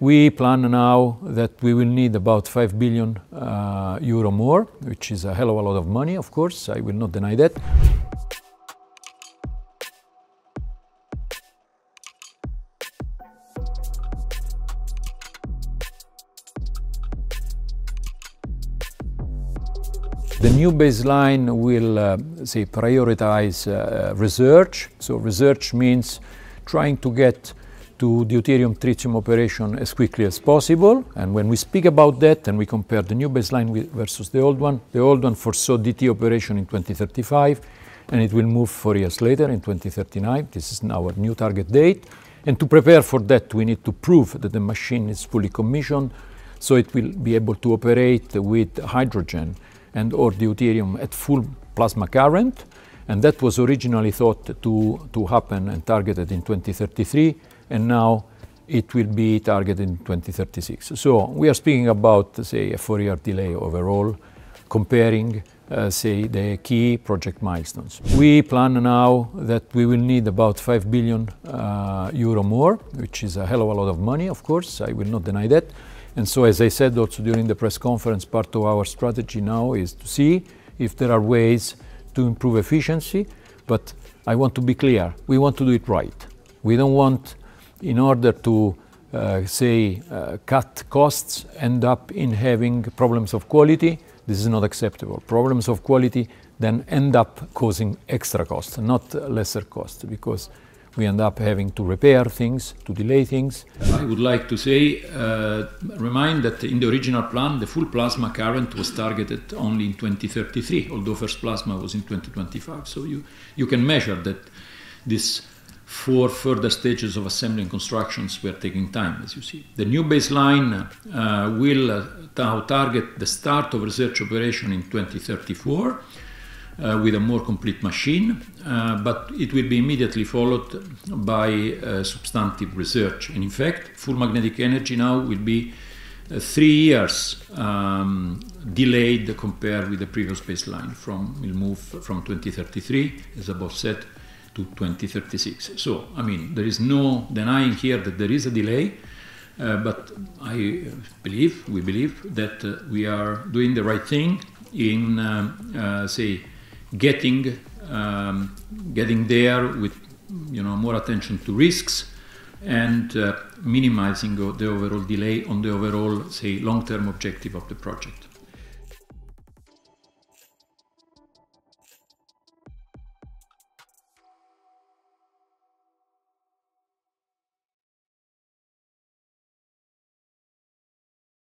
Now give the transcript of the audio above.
We plan now that we will need about 5 billion uh, euro more, which is a hell of a lot of money, of course, I will not deny that. The new baseline will, uh, say, prioritize uh, research. So research means trying to get to deuterium tritium operation as quickly as possible. And when we speak about that and we compare the new baseline with, versus the old one, the old one foresaw DT operation in 2035 and it will move four years later in 2039. This is our new target date. And to prepare for that, we need to prove that the machine is fully commissioned so it will be able to operate with hydrogen and or deuterium at full plasma current. And that was originally thought to, to happen and targeted in 2033, and now it will be targeted in 2036. So we are speaking about, say, a four-year delay overall, comparing, uh, say, the key project milestones. We plan now that we will need about 5 billion uh, euro more, which is a hell of a lot of money, of course, I will not deny that. And so, as I said also during the press conference, part of our strategy now is to see if there are ways to improve efficiency. But I want to be clear, we want to do it right. We don't want, in order to uh, say, uh, cut costs, end up in having problems of quality. This is not acceptable. Problems of quality then end up causing extra costs, not lesser costs, because we end up having to repair things, to delay things. I would like to say, uh, remind that in the original plan, the full plasma current was targeted only in 2033, although first plasma was in 2025. So you, you can measure that these four further stages of assembly and constructions were taking time, as you see. The new baseline uh, will uh, target the start of research operation in 2034 uh, with a more complete machine, uh, but it will be immediately followed by uh, substantive research. And in fact, full magnetic energy now will be uh, three years um, delayed compared with the previous baseline. From will move from 2033, as above said, to 2036. So, I mean, there is no denying here that there is a delay. Uh, but I believe, we believe, that uh, we are doing the right thing in, um, say, getting um, getting there with you know more attention to risks and uh, minimizing the overall delay on the overall say long-term objective of the project.